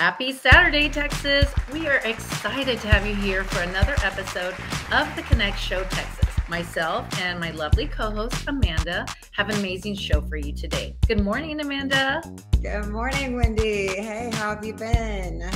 Happy Saturday, Texas. We are excited to have you here for another episode of the Connect Show Texas. Myself and my lovely co host, Amanda, have an amazing show for you today. Good morning, Amanda. Good morning, Wendy. Hey, how have you been?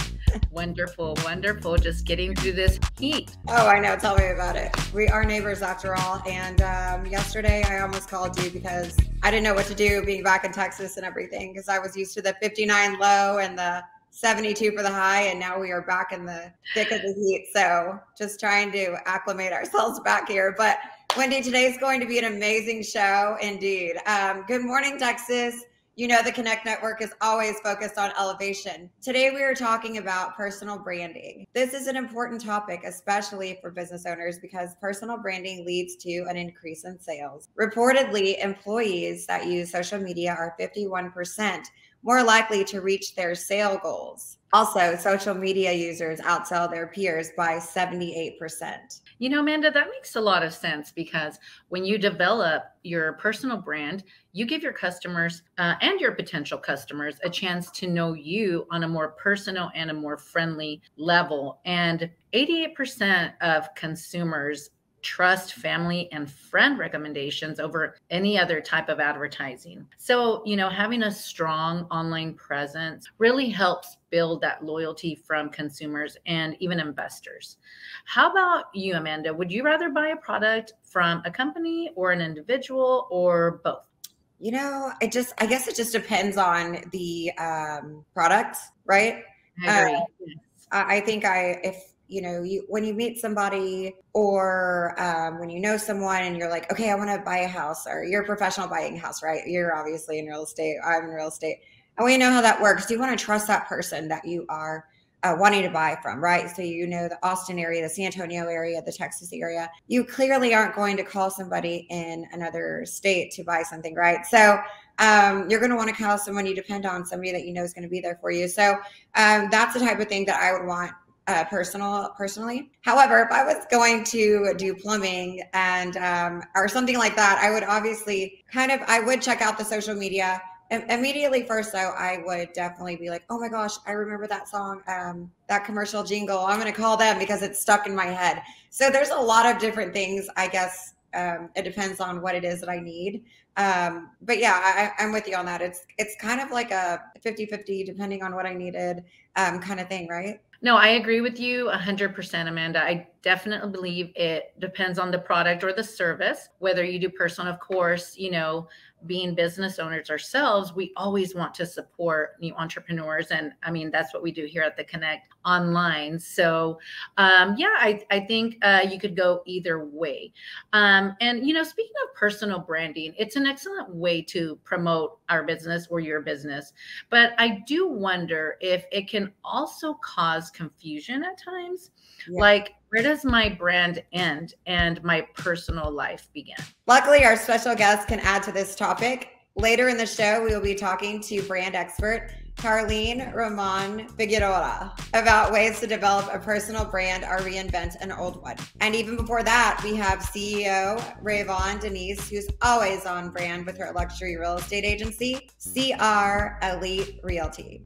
wonderful, wonderful. Just getting through this heat. Oh, I know. Tell me about it. We are neighbors after all. And um, yesterday I almost called you because I didn't know what to do being back in Texas and everything because I was used to the 59 low and the 72 for the high, and now we are back in the thick of the heat. So just trying to acclimate ourselves back here. But Wendy, today is going to be an amazing show indeed. Um, good morning, Texas. You know, the Connect Network is always focused on elevation. Today, we are talking about personal branding. This is an important topic, especially for business owners, because personal branding leads to an increase in sales. Reportedly, employees that use social media are 51% more likely to reach their sale goals. Also, social media users outsell their peers by 78%. You know, Amanda, that makes a lot of sense because when you develop your personal brand, you give your customers uh, and your potential customers a chance to know you on a more personal and a more friendly level. And 88% of consumers trust family and friend recommendations over any other type of advertising. So, you know, having a strong online presence really helps build that loyalty from consumers and even investors. How about you, Amanda? Would you rather buy a product from a company or an individual or both? You know, it just, I guess it just depends on the um, product, right? I agree. Uh, I think I, if you know you when you meet somebody or um, when you know someone and you're like okay i want to buy a house or you're a professional buying house right? You're obviously in real estate. I'm in real estate. And we know how that works. You want to trust that person that you are uh, wanting to buy from right? So you know the austin area the san antonio area the texas area. You clearly aren't going to call somebody in another state to buy something right? So um, you're going to want to call someone. You depend on somebody that you know is going to be there for you. So um, that's the type of thing that i would want uh, personal personally. However, if I was going to do plumbing and um, or something like that, I would obviously kind of I would check out the social media. immediately first though, I would definitely be like, oh my gosh, I remember that song, um, that commercial jingle. I'm gonna call them because it's stuck in my head. So there's a lot of different things, I guess. Um, it depends on what it is that I need. Um, but yeah, I, am with you on that. It's it's kind of like a 50-50 depending on what I needed um, kind of thing, right? No, I agree with you 100%, Amanda. I definitely believe it depends on the product or the service, whether you do personal, of course, you know, being business owners ourselves, we always want to support new entrepreneurs. And I mean, that's what we do here at the Connect online. So, um, yeah, I, I think uh, you could go either way. Um, and, you know, speaking of personal branding, it's an excellent way to promote our business or your business. But I do wonder if it can also cause confusion at times. Yeah. Like, where does my brand end and my personal life begin? Luckily, our special guest can add to this topic. Later in the show, we will be talking to brand expert Carlene Ramon Figueroa about ways to develop a personal brand or reinvent an old one. And even before that, we have CEO Rayvon Denise, who's always on brand with her luxury real estate agency, CR Elite Realty.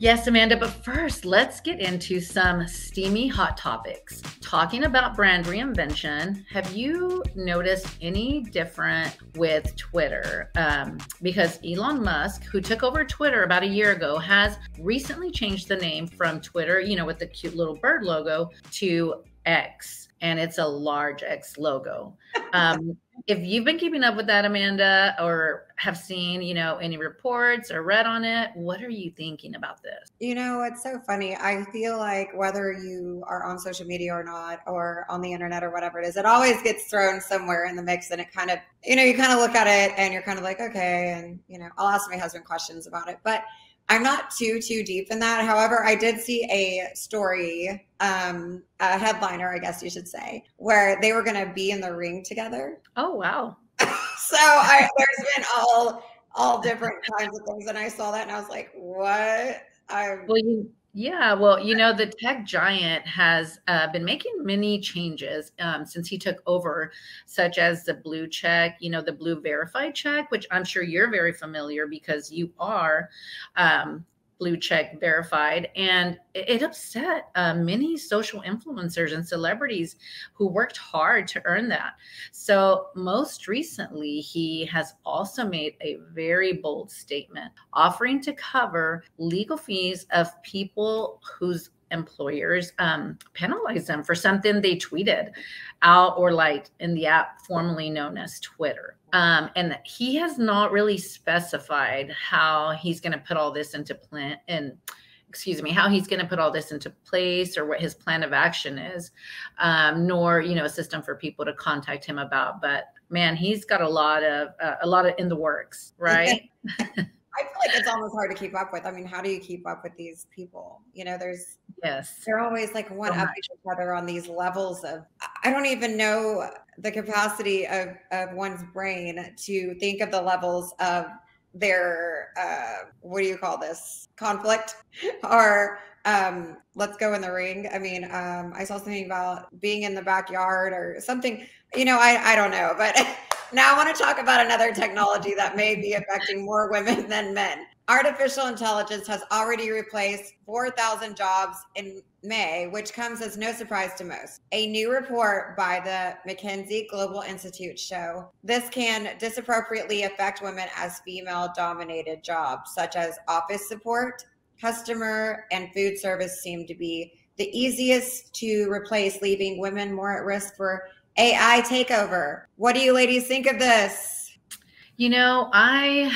Yes, Amanda, but first, let's get into some steamy hot topics. Talking about brand reinvention, have you noticed any different with Twitter? Um, because Elon Musk, who took over Twitter about a year ago, has recently changed the name from Twitter, you know, with the cute little bird logo, to X, and it's a large X logo. Um, if you've been keeping up with that, Amanda, or have seen, you know, any reports or read on it, what are you thinking about this? You know, it's so funny. I feel like whether you are on social media or not, or on the internet or whatever it is, it always gets thrown somewhere in the mix. And it kind of, you know, you kind of look at it and you're kind of like, okay. And, you know, I'll ask my husband questions about it. But I'm not too too deep in that. However, I did see a story, um, a headliner, I guess you should say, where they were going to be in the ring together. Oh wow! so I, there's been all all different kinds of things, and I saw that and I was like, what? I well, you yeah, well, you know, the tech giant has uh, been making many changes um, since he took over, such as the blue check, you know, the blue verified check, which I'm sure you're very familiar because you are um, blue check verified. And it, upset uh, many social influencers and celebrities who worked hard to earn that. So, most recently, he has also made a very bold statement offering to cover legal fees of people whose employers um, penalize them for something they tweeted out or liked in the app formerly known as Twitter. Um, and he has not really specified how he's going to put all this into plan and excuse me how he's going to put all this into place or what his plan of action is um, nor you know a system for people to contact him about but man he's got a lot of uh, a lot of in the works right I feel like it's almost hard to keep up with. I mean, how do you keep up with these people? You know, there's yes, they're always like one so up each other on these levels of. I don't even know the capacity of of one's brain to think of the levels of their uh, what do you call this conflict or um let's go in the ring i mean um i saw something about being in the backyard or something you know i i don't know but now I want to talk about another technology that may be affecting more women than men. Artificial intelligence has already replaced 4,000 jobs in May, which comes as no surprise to most. A new report by the McKinsey Global Institute show this can disappropriately affect women as female dominated jobs such as office support, customer, and food service seem to be the easiest to replace, leaving women more at risk for AI takeover. What do you ladies think of this? You know, I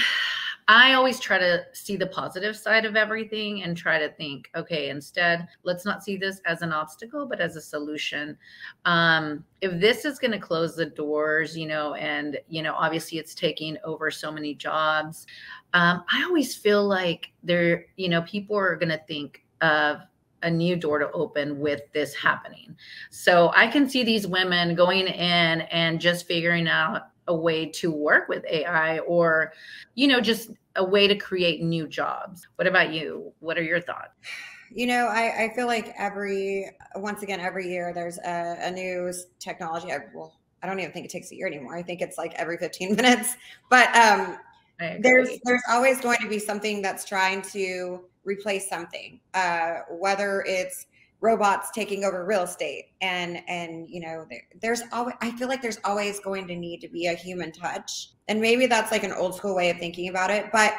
I always try to see the positive side of everything and try to think, okay, instead, let's not see this as an obstacle, but as a solution. Um, if this is going to close the doors, you know, and, you know, obviously it's taking over so many jobs, um, I always feel like there, you know, people are going to think of a new door to open with this happening. So I can see these women going in and just figuring out a way to work with AI or, you know, just a way to create new jobs. What about you? What are your thoughts? You know, I, I feel like every, once again, every year there's a, a new technology. I, well, I don't even think it takes a year anymore. I think it's like every 15 minutes. But um, there's there's always going to be something that's trying to replace something, uh, whether it's robots taking over real estate and and you know there, there's always i feel like there's always going to need to be a human touch. And maybe that's like an old school way of thinking about it but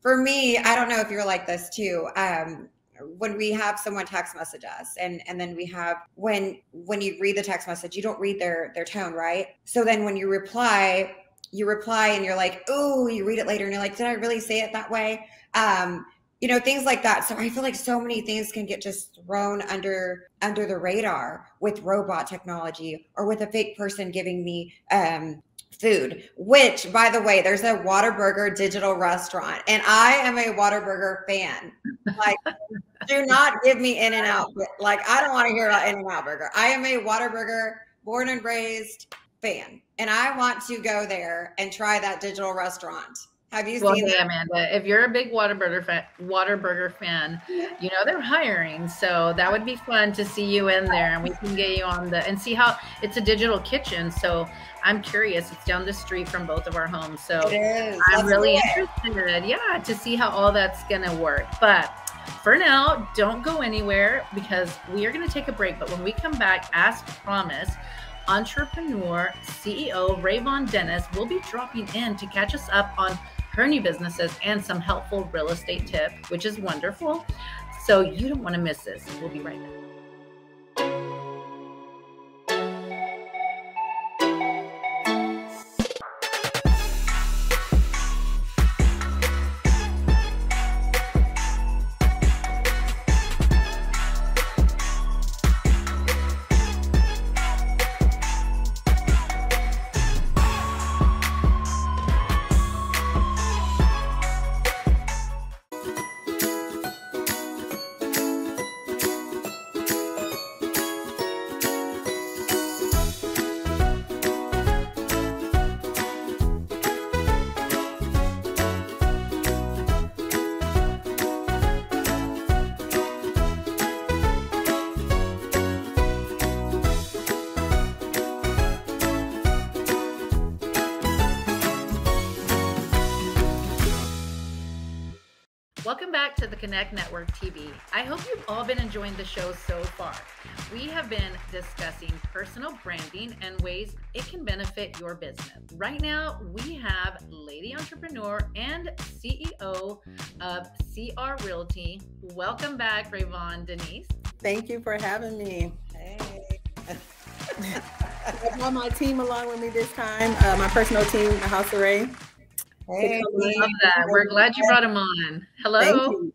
for me i don't know if you're like this too um when we have someone text message us and and then we have when when you read the text message you don't read their their tone right? So then when you reply you reply and you're like oh you read it later and you're like did i really say it that way? Um you know things like that. So i feel like so many things can get just thrown under under the radar with robot technology or with a fake person giving me um food which by the way there's a Whataburger digital restaurant and i am a Whataburger fan. Like do not give me in and out like i don't want to hear about in and out burger. I am a Whataburger born and raised fan and i want to go there and try that digital restaurant have you well, seen hey, Amanda? If you're a big Whataburger fan, Whataburger fan, you know they're hiring, so that would be fun to see you in there, and we can get you on the and see how it's a digital kitchen. So I'm curious. It's down the street from both of our homes, so I'm that's really interested. Yeah, to see how all that's gonna work. But for now, don't go anywhere because we are going to take a break. But when we come back, as promised, entrepreneur CEO Rayvon Dennis will be dropping in to catch us up on her new businesses, and some helpful real estate tip, which is wonderful. So you don't want to miss this. We'll be right back. Back to the Connect Network TV. I hope you've all been enjoying the show so far. We have been discussing personal branding and ways it can benefit your business. Right now, we have lady entrepreneur and CEO of CR Realty. Welcome back, Rayvon Denise. Thank you for having me. Hey. I brought my team along with me this time, uh, my personal team, the House of Ray. Hey, love that. We're glad you brought him on. Hello.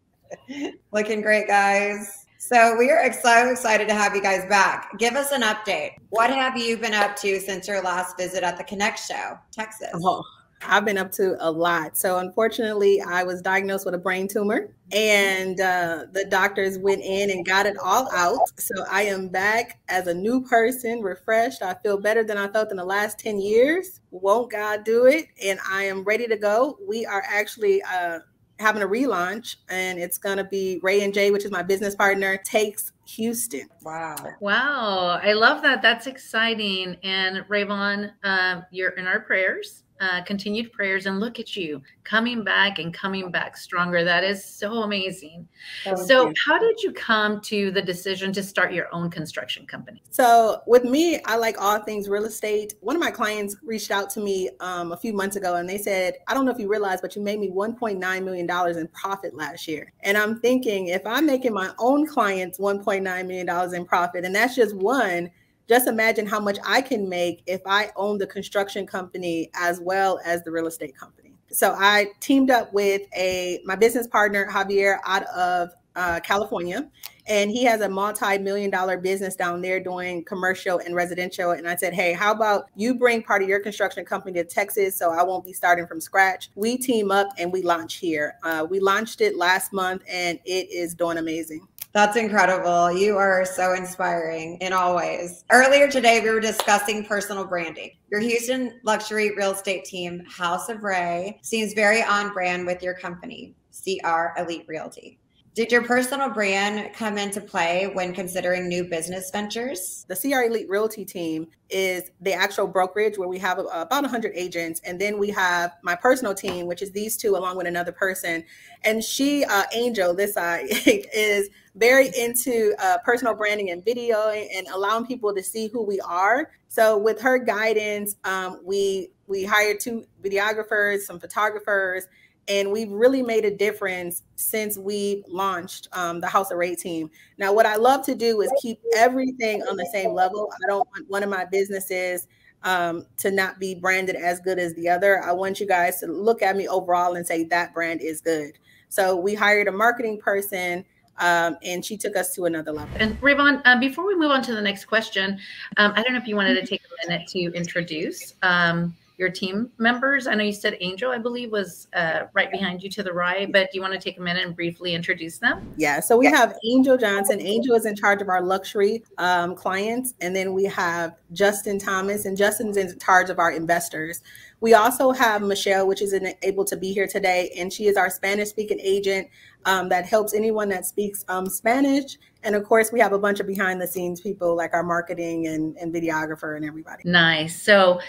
Looking great, guys. So we are so excited to have you guys back. Give us an update. What have you been up to since your last visit at the Connect Show, Texas? Oh, I've been up to a lot. So, unfortunately, I was diagnosed with a brain tumor, and uh, the doctors went in and got it all out. So, I am back as a new person, refreshed. I feel better than I felt in the last 10 years. Won't God do it? And I am ready to go. We are actually, uh, having a relaunch and it's going to be Ray and Jay, which is my business partner, takes Houston. Wow. Wow. I love that. That's exciting. And Rayvon, uh, you're in our prayers uh, continued prayers and look at you coming back and coming back stronger. That is so amazing. Thank so, you. how did you come to the decision to start your own construction company? So, with me, I like all things real estate. One of my clients reached out to me um, a few months ago and they said, I don't know if you realize, but you made me $1.9 million in profit last year. And I'm thinking, if I'm making my own clients $1.9 million in profit, and that's just one just imagine how much I can make if I own the construction company as well as the real estate company. So I teamed up with a my business partner Javier out of uh, California, and he has a multi-million dollar business down there doing commercial and residential. And I said, hey, how about you bring part of your construction company to Texas, so I won't be starting from scratch. We team up and we launch here. Uh, we launched it last month, and it is doing amazing. That's incredible. You are so inspiring in all ways. Earlier today, we were discussing personal branding. Your Houston luxury real estate team, House of Ray, seems very on brand with your company, CR Elite Realty. Did your personal brand come into play when considering new business ventures? The CR Elite Realty team is the actual brokerage where we have about 100 agents. And then we have my personal team, which is these two along with another person. And she, uh, Angel, this side, is very into uh, personal branding and video and allowing people to see who we are. So with her guidance, um, we we hired two videographers, some photographers, and we've really made a difference since we launched um, the House of Ray team. Now, what I love to do is keep everything on the same level. I don't want one of my businesses um, to not be branded as good as the other. I want you guys to look at me overall and say that brand is good. So we hired a marketing person. Um, and she took us to another level. And Rayvon, uh, before we move on to the next question, um, I don't know if you wanted to take a minute to introduce um, your team members? I know you said Angel, I believe, was uh, right behind you to the right, but do you want to take a minute and briefly introduce them? Yeah, so we have Angel Johnson. Angel is in charge of our luxury um, clients, and then we have Justin Thomas, and Justin's in charge of our investors. We also have Michelle, which is able to be here today, and she is our Spanish speaking agent um, that helps anyone that speaks um, Spanish. And of course, we have a bunch of behind the scenes people like our marketing and, and videographer and everybody. Nice. So,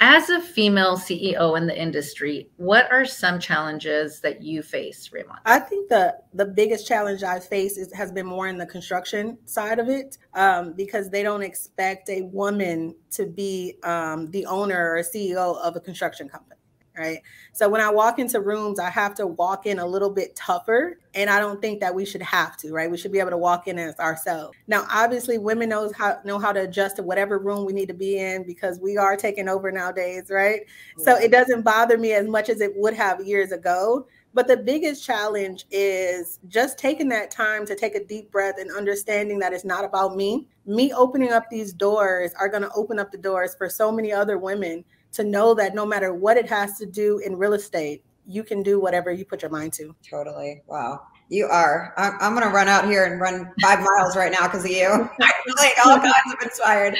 as a female CEO in the industry, what are some challenges that you face, Rayvon? I think the the biggest challenge I face is has been more in the construction side of it, um, because they don't expect a woman to be um, the owner or CEO of a construction company right? So when I walk into rooms, I have to walk in a little bit tougher, and I don't think that we should have to, right? We should be able to walk in as ourselves. Now, obviously, women knows how know how to adjust to whatever room we need to be in because we are taking over nowadays, right? So it doesn't bother me as much as it would have years ago. But the biggest challenge is just taking that time to take a deep breath and understanding that it's not about me. Me opening up these doors are going to open up the doors for so many other women to know that no matter what it has to do in real estate, you can do whatever you put your mind to. Totally. Wow. You are. I'm, I'm going to run out here and run five miles right now because of you. I feel like all kinds of inspired.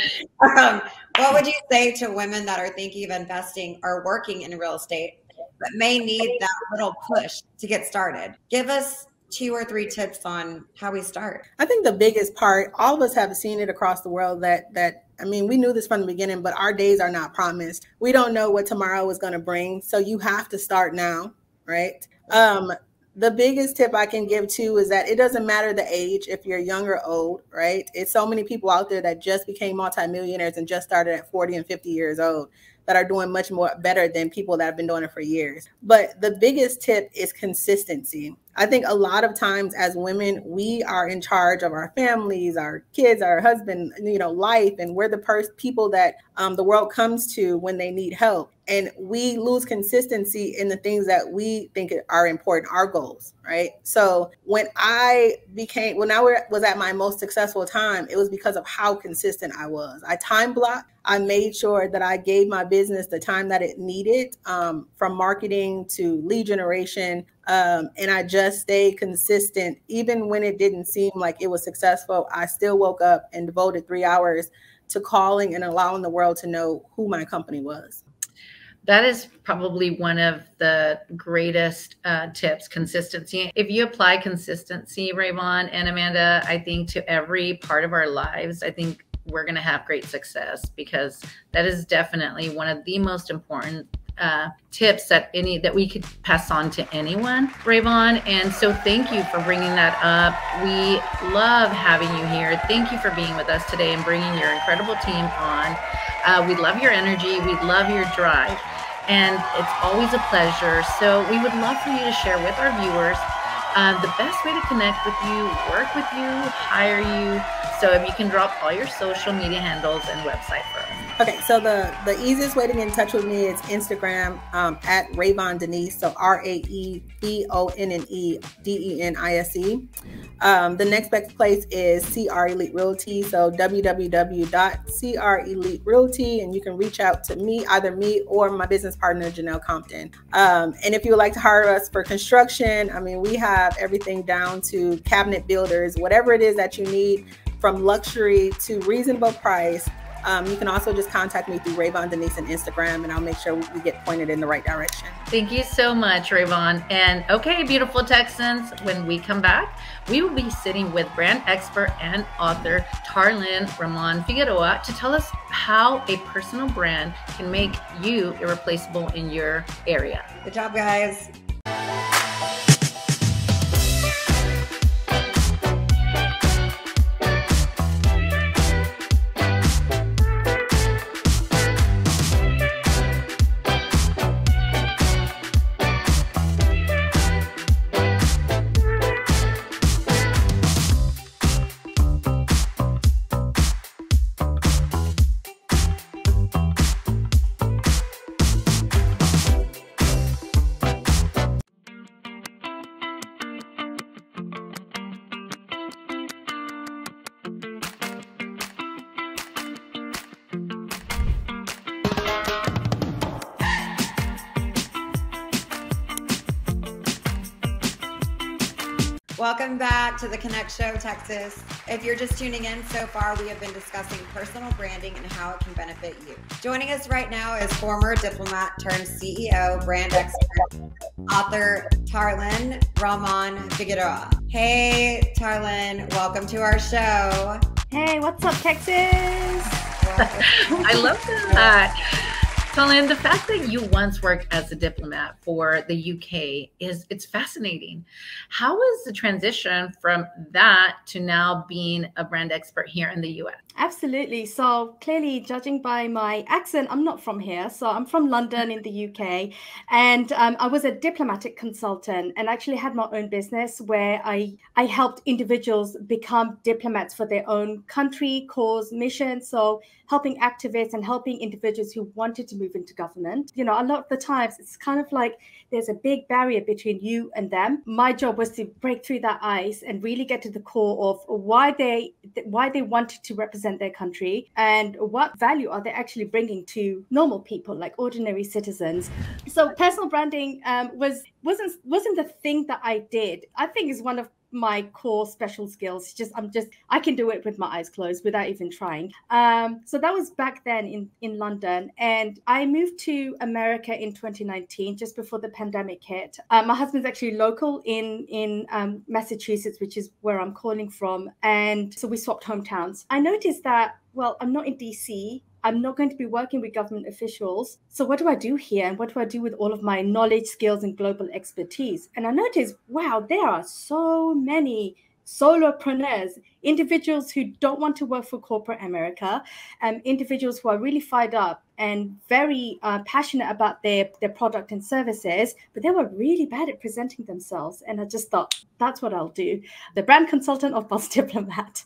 Um, what would you say to women that are thinking of investing or working in real estate but may need that little push to get started? Give us two or three tips on how we start. I think the biggest part, all of us have seen it across the world that that I mean, we knew this from the beginning, but our days are not promised. We don't know what tomorrow is going to bring. So you have to start now, right? Um, the biggest tip I can give too is that it doesn't matter the age if you're young or old, right? It's so many people out there that just became multimillionaires and just started at 40 and 50 years old that are doing much more better than people that have been doing it for years. But the biggest tip is consistency. I think a lot of times as women, we are in charge of our families, our kids, our husband, you know, life, and we're the first people that um, the world comes to when they need help. And we lose consistency in the things that we think are important, our goals, right? So when I became, when I was at my most successful time, it was because of how consistent I was. I time blocked. I made sure that I gave my business the time that it needed um, from marketing to lead generation um, and I just stayed consistent. Even when it didn't seem like it was successful, I still woke up and devoted three hours to calling and allowing the world to know who my company was. That is probably one of the greatest uh, tips consistency. If you apply consistency, Rayvon and Amanda, I think to every part of our lives, I think we're going to have great success because that is definitely one of the most important uh, tips that any that we could pass on to anyone, Rayvon. And so thank you for bringing that up. We love having you here. Thank you for being with us today and bringing your incredible team on. Uh, we love your energy. We love your drive. And it's always a pleasure. So we would love for you to share with our viewers uh, the best way to connect with you, work with you, hire you. So if you can drop all your social media handles and website for us. Okay, so the the easiest way to get in touch with me is Instagram um, at Raevonne Denise. So R A E B O N N E D E N I S E. Um, the next best place is CR Elite Realty. So www.cr Elite Realty, and you can reach out to me, either me or my business partner Janelle Compton. Um, and if you would like to hire us for construction, I mean, we have everything down to cabinet builders, whatever it is that you need, from luxury to reasonable price um, you can also just contact me through Rayvon Denise on Instagram, and I'll make sure we get pointed in the right direction. Thank you so much, Rayvon. And okay, beautiful Texans, when we come back, we will be sitting with brand expert and author Tarlin Ramon Figueroa to tell us how a personal brand can make you irreplaceable in your area. Good job, guys. Welcome back to the Connect Show, Texas. If you're just tuning in so far, we have been discussing personal branding and how it can benefit you. Joining us right now is former diplomat turned CEO, brand expert, author Tarlyn Ramon Figueroa. Hey, Tarlyn, welcome to our show. Hey, what's up, Texas? I love that. Colin, the fact that you once worked as a diplomat for the UK is it's fascinating. How was the transition from that to now being a brand expert here in the US? Absolutely. So clearly, judging by my accent, I'm not from here. So I'm from London in the UK, and um, I was a diplomatic consultant and actually had my own business where I I helped individuals become diplomats for their own country, cause, mission. So helping activists and helping individuals who wanted to move into government. You know, a lot of the times it's kind of like there's a big barrier between you and them. My job was to break through that ice and really get to the core of why they why they wanted to represent their country and what value are they actually bringing to normal people like ordinary citizens. So personal branding um, was wasn't wasn't the thing that I did. I think is one of my core special skills. Just i'm just i can do it with my eyes closed without even trying. Um, so that was back then in in london. And i moved to america in 2019 just before the pandemic hit. Uh, my husband's actually local in in um, massachusetts which is where i'm calling from. And so we swapped hometowns. I noticed that well i'm not in dc I'm not going to be working with government officials. So, what do I do here? And what do I do with all of my knowledge, skills, and global expertise? And I noticed, wow, there are so many solopreneurs, individuals who don't want to work for corporate America, um, individuals who are really fired up and very uh, passionate about their, their product and services, but they were really bad at presenting themselves. And I just thought, that's what I'll do. The brand consultant of Boss Diplomat.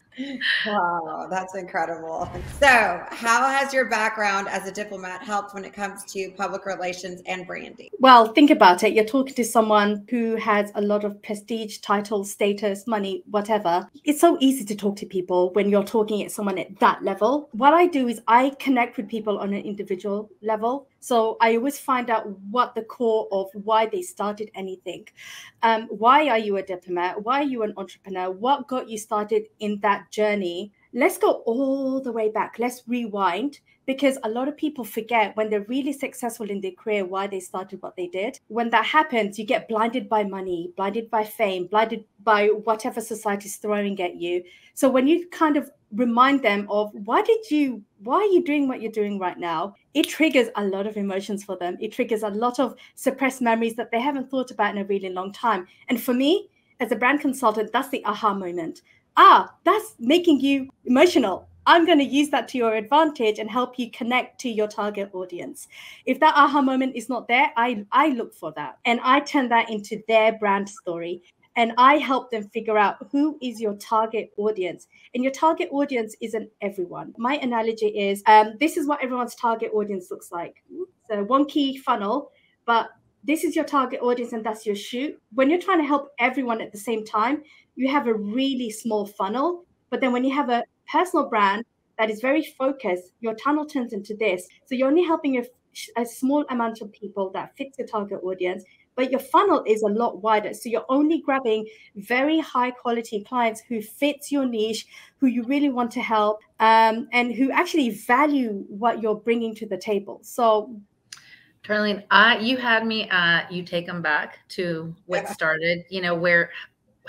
Wow, that's incredible. So, how has your background as a diplomat helped when it comes to public relations and branding? Well, think about it. You're talking to someone who has a lot of prestige, title, status, money, whatever. It's so easy to talk to people when you're talking at someone at that level. What I do is I connect with people on an individual level. So I always find out what the core of why they started anything. Um, why are you a diplomat? Why are you an entrepreneur? What got you started in that journey? Let's go all the way back. Let's rewind because a lot of people forget when they're really successful in their career why they started what they did. When that happens, you get blinded by money, blinded by fame, blinded by whatever society's throwing at you. So when you kind of remind them of why did you why are you doing what you're doing right now? it triggers a lot of emotions for them. It triggers a lot of suppressed memories that they haven't thought about in a really long time. And for me as a brand consultant that's the aha moment. Ah that's making you emotional i'm going to use that to your advantage and help you connect to your target audience if that aha moment is not there i i look for that and i turn that into their brand story and I help them figure out who is your target audience. And your target audience isn't everyone. My analogy is um, this is what everyone's target audience looks like. So one key funnel, but this is your target audience and that's your shoot. When you're trying to help everyone at the same time, you have a really small funnel. But then when you have a personal brand that is very focused, your tunnel turns into this. So you're only helping a, a small amount of people that fits your target audience but your funnel is a lot wider. So you're only grabbing very high quality clients who fits your niche, who you really want to help, um, and who actually value what you're bringing to the table. So Darlene, I you had me at you take them back to what started, you know, where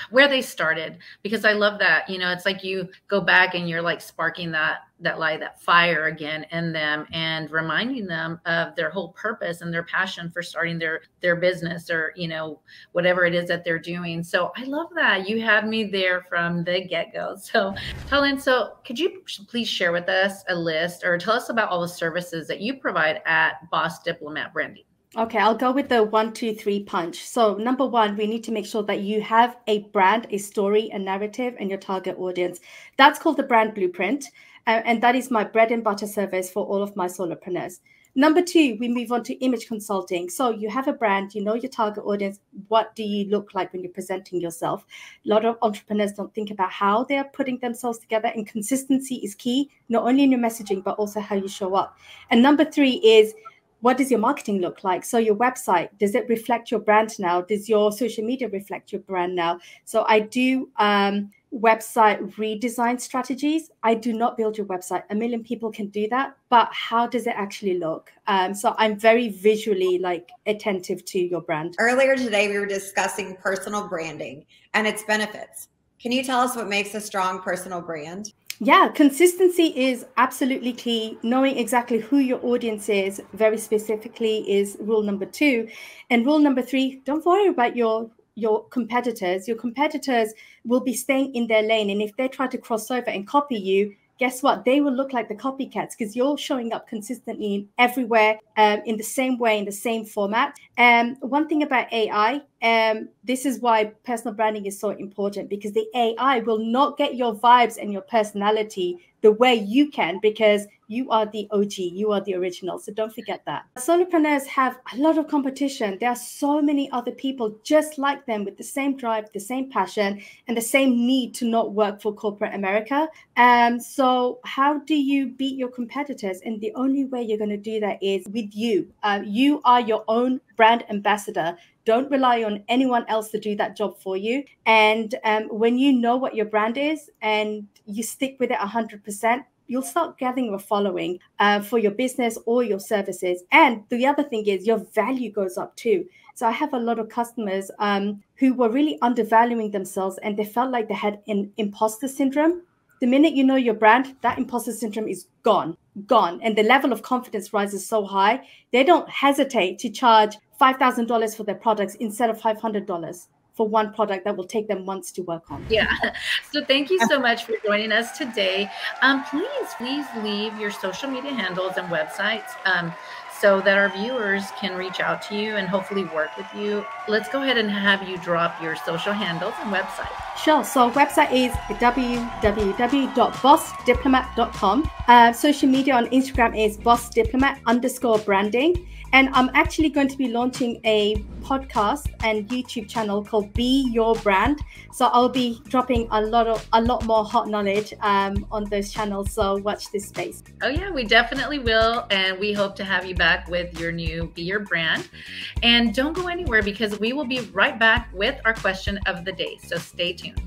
where they started because I love that. You know, it's like you go back and you're like sparking that that light, that fire again in them and reminding them of their whole purpose and their passion for starting their their business or, you know, whatever it is that they're doing. So I love that. You had me there from the get-go. So Helen, so could you please share with us a list or tell us about all the services that you provide at Boss Diplomat Branding? Okay, I'll go with the one, two, three punch. So, number one, we need to make sure that you have a brand, a story, a narrative, and your target audience. That's called the brand blueprint. Uh, and that is my bread and butter service for all of my solopreneurs. Number two, we move on to image consulting. So, you have a brand, you know your target audience. What do you look like when you're presenting yourself? A lot of entrepreneurs don't think about how they're putting themselves together, and consistency is key, not only in your messaging, but also how you show up. And number three is what does your marketing look like? So your website, does it reflect your brand now? Does your social media reflect your brand now? So I do um, website redesign strategies. I do not build your website. A million people can do that, but how does it actually look? Um, so I'm very visually like attentive to your brand. Earlier today, we were discussing personal branding and its benefits. Can you tell us what makes a strong personal brand? Yeah, consistency is absolutely key. Knowing exactly who your audience is very specifically is rule number two. And rule number three, don't worry about your your competitors. Your competitors will be staying in their lane. And if they try to cross over and copy you, guess what? They will look like the copycats because you're showing up consistently everywhere um, in the same way, in the same format. Um, one thing about AI, um, this is why personal branding is so important because the AI will not get your vibes and your personality the way you can because you are the OG, you are the original. So don't forget that. Solopreneurs have a lot of competition. There are so many other people just like them with the same drive, the same passion, and the same need to not work for corporate America. And um, so, how do you beat your competitors? And the only way you're going to do that is with you. Uh, you are your own brand ambassador. Don't rely on anyone else to do that job for you. And um, when you know what your brand is and you stick with it 100%, you'll start gathering a following uh, for your business or your services. And the other thing is your value goes up too. So I have a lot of customers um, who were really undervaluing themselves and they felt like they had an imposter syndrome the minute you know your brand, that imposter syndrome is gone, gone. And the level of confidence rises so high, they don't hesitate to charge $5,000 for their products instead of $500 for one product that will take them months to work on. Yeah. So thank you so much for joining us today. Um, please, please leave your social media handles and websites. Um, so that our viewers can reach out to you and hopefully work with you. Let's go ahead and have you drop your social handles and website. Sure. So website is www.bossdiplomat.com. Uh, social media on Instagram is bossdiplomat underscore branding. And I'm actually going to be launching a podcast and YouTube channel called Be Your Brand. So I'll be dropping a lot of a lot more hot knowledge um, on those channels. So watch this space. Oh yeah, we definitely will, and we hope to have you back with your new Be Your Brand. Mm-hmm. And don't go anywhere because we will be right back with our question of the day. So stay tuned.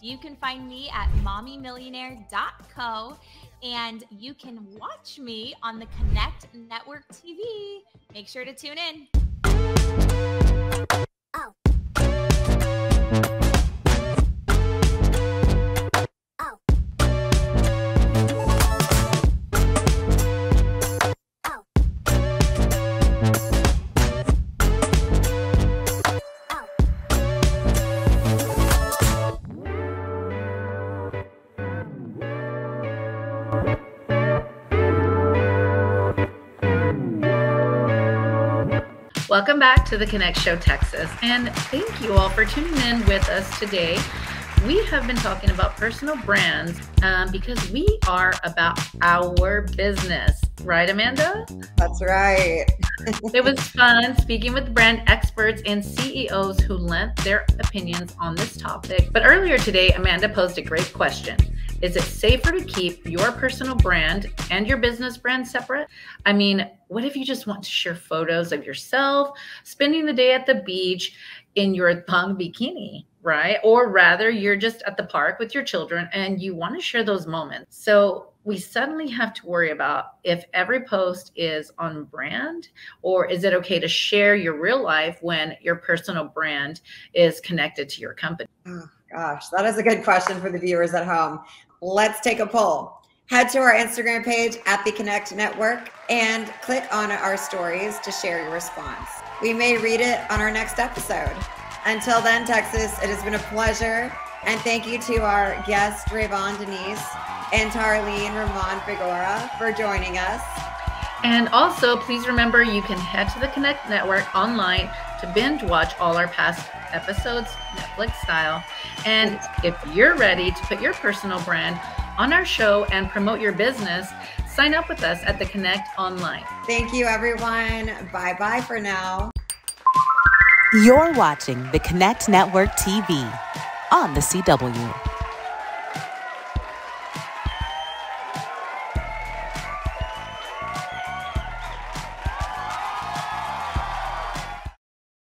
You can find me at mommymillionaire.co and you can watch me on the Connect Network TV. Make sure to tune in. Welcome back to the Connect Show Texas, and thank you all for tuning in with us today. We have been talking about personal brands um, because we are about our business, right, Amanda? That's right. it was fun speaking with brand experts and CEOs who lent their opinions on this topic. But earlier today, Amanda posed a great question is it safer to keep your personal brand and your business brand separate? I mean, what if you just want to share photos of yourself spending the day at the beach in your thong bikini? right? Or rather, you're just at the park with your children and you want to share those moments. So we suddenly have to worry about if every post is on brand or is it okay to share your real life when your personal brand is connected to your company? Oh, gosh, that is a good question for the viewers at home. Let's take a poll. Head to our Instagram page at the Connect Network and click on our stories to share your response. We may read it on our next episode. Until then, Texas, it has been a pleasure. And thank you to our guest, Rayvon Denise and Tarlene Ramon Figueroa for joining us. And also, please remember you can head to the Connect Network online to binge watch all our past episodes, Netflix style. And if you're ready to put your personal brand on our show and promote your business, sign up with us at the Connect Online. Thank you, everyone. Bye bye for now. You're watching the Connect Network TV on the CW.